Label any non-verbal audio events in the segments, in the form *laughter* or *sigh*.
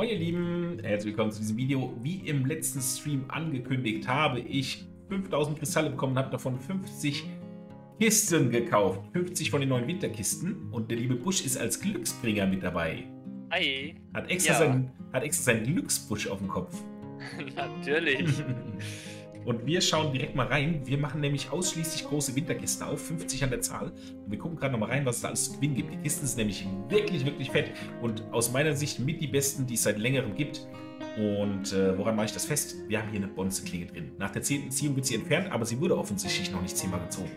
Moin ihr Lieben, herzlich willkommen zu diesem Video. Wie im letzten Stream angekündigt, habe ich 5000 Kristalle bekommen und habe davon 50 Kisten gekauft. 50 von den neuen Winterkisten und der liebe Busch ist als Glücksbringer mit dabei. Hi. Hat extra, Ja. seinen, hat extra seinen Glücksbusch auf dem Kopf. *laughs* Natürlich. *laughs* Und wir schauen direkt mal rein. Wir machen nämlich ausschließlich große Winterkisten auf, 50 an der Zahl. Und wir gucken gerade noch mal rein, was es da alles zu gewinnen gibt. Die Kisten sind nämlich wirklich, wirklich fett. Und aus meiner Sicht mit die besten, die es seit längerem gibt. Und äh, woran mache ich das fest? Wir haben hier eine Bonzenklinge drin. Nach der 10. Ziehung wird sie entfernt, aber sie wurde offensichtlich noch nicht zehnmal gezogen.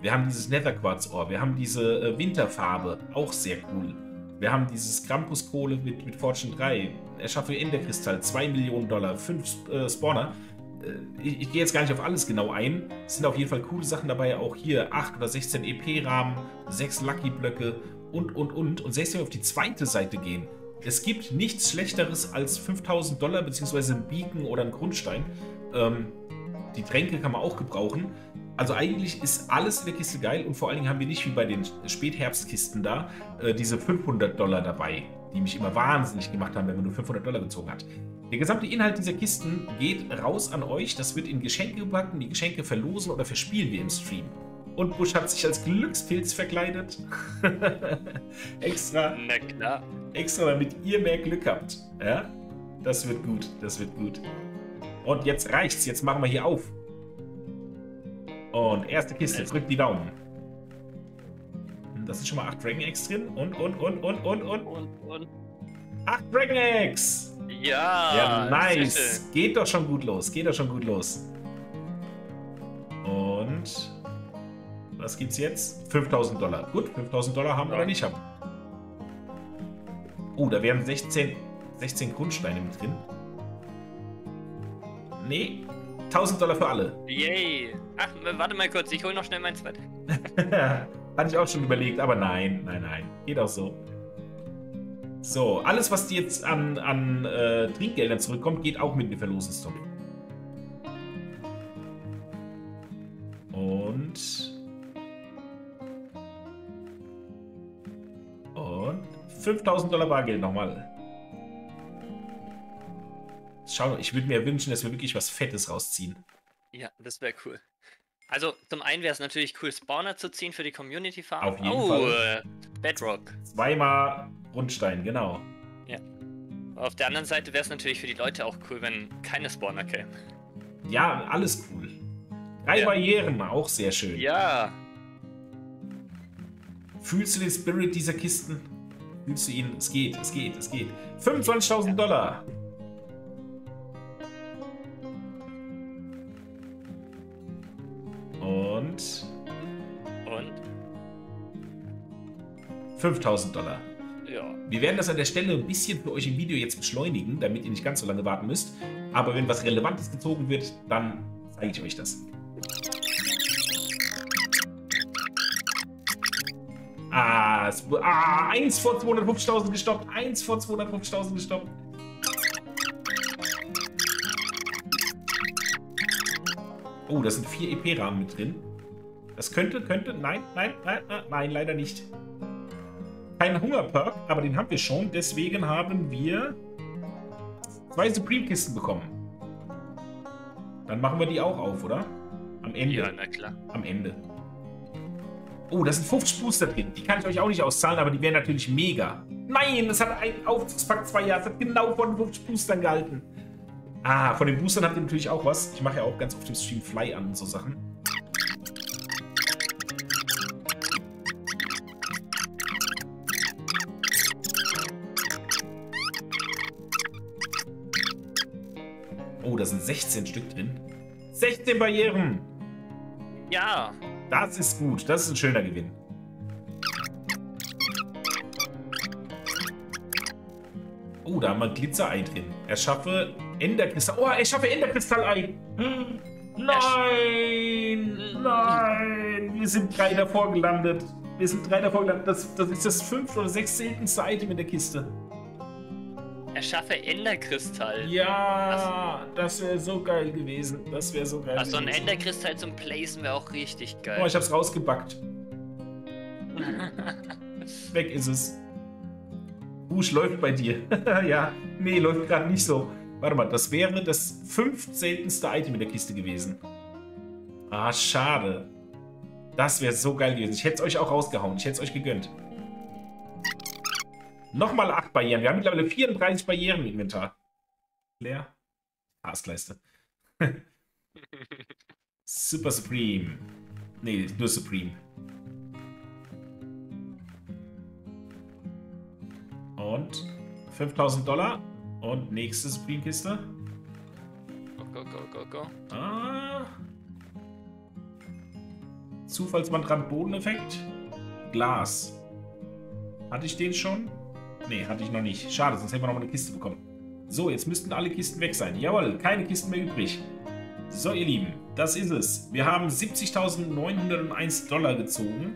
Wir haben dieses Netherquartz-Ohr. Wir haben diese äh, Winterfarbe. Auch sehr cool. Wir haben dieses Krampuskohle mit, mit Fortune 3. Erschaffe Enderkristall, 2 Millionen Dollar, 5 äh, Spawner. Äh, Ich, ich gehe jetzt gar nicht auf alles genau ein. Es sind auf jeden Fall coole Sachen dabei. Auch hier 8 oder 16 EP-Rahmen, 6 Lucky-Blöcke und, und, und. Und selbst wenn wir auf die zweite Seite gehen, es gibt nichts Schlechteres als 5000 Dollar, beziehungsweise ein Beacon oder ein Grundstein. Ähm, die Tränke kann man auch gebrauchen. Also eigentlich ist alles in der Kiste geil und vor allen Dingen haben wir nicht wie bei den Spätherbstkisten da äh, diese 500 Dollar dabei, die mich immer wahnsinnig gemacht haben, wenn man nur 500 Dollar gezogen hat. Der gesamte Inhalt dieser Kisten geht raus an euch. Das wird in Geschenke gepackt und die Geschenke verlosen oder verspielen wir im Stream. Und Busch hat sich als Glückspilz verkleidet. *laughs* extra, Na klar. extra, damit ihr mehr Glück habt. Ja? Das wird gut, das wird gut. Und jetzt reicht's. Jetzt machen wir hier auf. Und erste Kiste, drückt die Daumen. Da sind schon mal 8 Dragon Eggs drin. Und, und, und, und, und, und. Und, und. 8 Dragon Eggs! Ja. Ja, nice. Geht doch schon gut los. Geht doch schon gut los. Und was gibt's jetzt? 5000 Dollar. Gut, 5000 Dollar haben wir Ja. oder nicht haben. Oh, da wären 16, 16 Grundsteine mit drin. Nee, 1000 Dollar für alle. Yay. Ach, warte mal kurz. Ich hole noch schnell mein zweites. *laughs* Hatte ich auch schon überlegt, aber nein, nein, nein. Geht auch so. So, alles, was dir jetzt an, an äh, Trinkgeldern zurückkommt, geht auch mit in die Verlosungsstory. Und. Und 5000 Dollar Bargeld nochmal. Schau, ich würde mir wünschen, dass wir wirklich was Fettes rausziehen. Ja, das wäre cool. Also, zum einen wäre es natürlich cool, Spawner zu ziehen für die Community Farm. Auf jeden oh, Fall. äh, Bedrock. Zweimal Grundstein, genau. Auf der anderen Seite wäre es natürlich für die Leute auch cool, wenn keine Spawner kämen. Ja, alles cool. Drei Ja. Barrieren, auch sehr schön. Ja. Fühlst du den Spirit dieser Kisten? Fühlst du ihn? Es geht, es geht, es geht. 25.000 Dollar. Und Und? 5.000 Dollar. Ja. Wir werden das an der Stelle ein bisschen für euch im Video jetzt beschleunigen, damit ihr nicht ganz so lange warten müsst. Aber wenn was Relevantes gezogen wird, dann zeige ich euch das. Ah, ah 1 vor 250.000 gestoppt. 1 vor 250.000 gestoppt. Oh, da sind vier EP-Rahmen mit drin. Das könnte, könnte, nein, nein, nein, nein, leider nicht. Kein Hungerperk, aber den haben wir schon. Deswegen haben wir zwei Supreme-Kisten bekommen. Dann machen wir die auch auf, oder? Am Ende. Ja, na klar. Am Ende. Oh, da sind 50 Booster drin. Die kann ich euch auch nicht auszahlen, aber die wären natürlich mega. Nein, es hat ein Aufzugspack zwei Jahre. Es hat genau von den 50 Boostern gehalten. Ah, von den Boostern habt ihr natürlich auch was. Ich mache ja auch ganz oft im Stream Fly an und so Sachen. Oh, da sind 16 Stück drin. 16 Barrieren! Ja. Das ist gut. Das ist ein schöner Gewinn. Oh, da haben wir ein Glitzerei drin. Erschaffe Enderkristall. Oh, erschaffe Enderkristallei. Nein! Nein! Wir sind drei davor gelandet. Wir sind drei davor gelandet. Das, das ist das fünfte oder sechste seltenste Item in der Kiste. Erschaffe Enderkristall. Ja, das wäre so geil gewesen. Das wäre so geil Also ein gewesen. Enderkristall zum Placen wäre auch richtig Oh, geil. ich hab's rausgebackt. *laughs* Weg ist es. Busch läuft bei dir. *laughs* ja, nee, läuft gerade nicht so. Warte mal, das wäre das fünf seltenste Item in der Kiste gewesen. Ah, schade. Das wäre so geil gewesen. Ich hätte es euch auch rausgehauen. Ich hätte es euch gegönnt. Nochmal 8 Barrieren. Wir haben mittlerweile 34 Barrieren im Inventar. Leer. Askleiste. *laughs* Super Supreme. Nee, nur Supreme. Und 5000 Dollar. Und nächste Supreme-Kiste. Go, go, go, go, go. Ah. Zufallsmantrand Bodeneffekt. Glas. Hatte ich den schon? Nee, hatte ich noch nicht. Schade, sonst hätten wir noch mal eine Kiste bekommen. So, jetzt müssten alle Kisten weg sein. Jawohl, keine Kisten mehr übrig. So, ihr Lieben, das ist es. Wir haben 70.901 Dollar gezogen.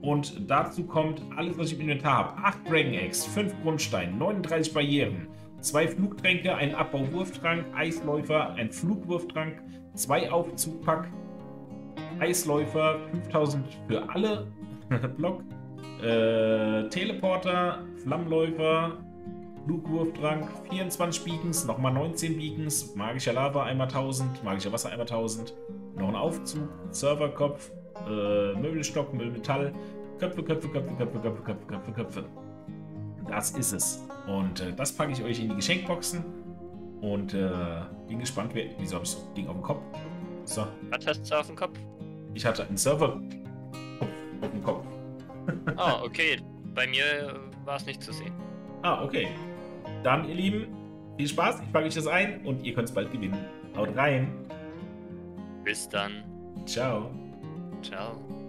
Und dazu kommt alles, was ich im Inventar habe. 8 Dragon Eggs, 5 Grundsteine, 39 Barrieren, 2 Flugtränke, ein Abbauwurftrank, Eisläufer, ein Flugwurftrank, 2 Aufzugpack, Eisläufer, 5000 für alle, *laughs* Block, äh, Teleporter, Flammenläufer, Flugwurftrank, 24 Beacons, nochmal 19 Beacons, magischer Lava einmal 1000, magischer Wasser einmal 1000, noch ein Aufzug, Serverkopf, äh, Möbelstock, Müllmetall, Köpfe, Köpfe, Köpfe, Köpfe, Köpfe, Köpfe, Köpfe, Köpfe. Das ist es. Und äh, das packe ich euch in die Geschenkboxen. Und äh, bin gespannt, wer. Wieso habe ich das Ding auf dem Kopf? So. Was hast du auf dem Kopf? Ich hatte einen Server auf dem Kopf. Ah, oh, okay. Bei mir war es nicht zu sehen. Ah, okay. Dann, ihr Lieben, viel Spaß. Ich packe euch das ein und ihr könnt es bald gewinnen. Haut rein. Bis dann. Ciao. Ciao.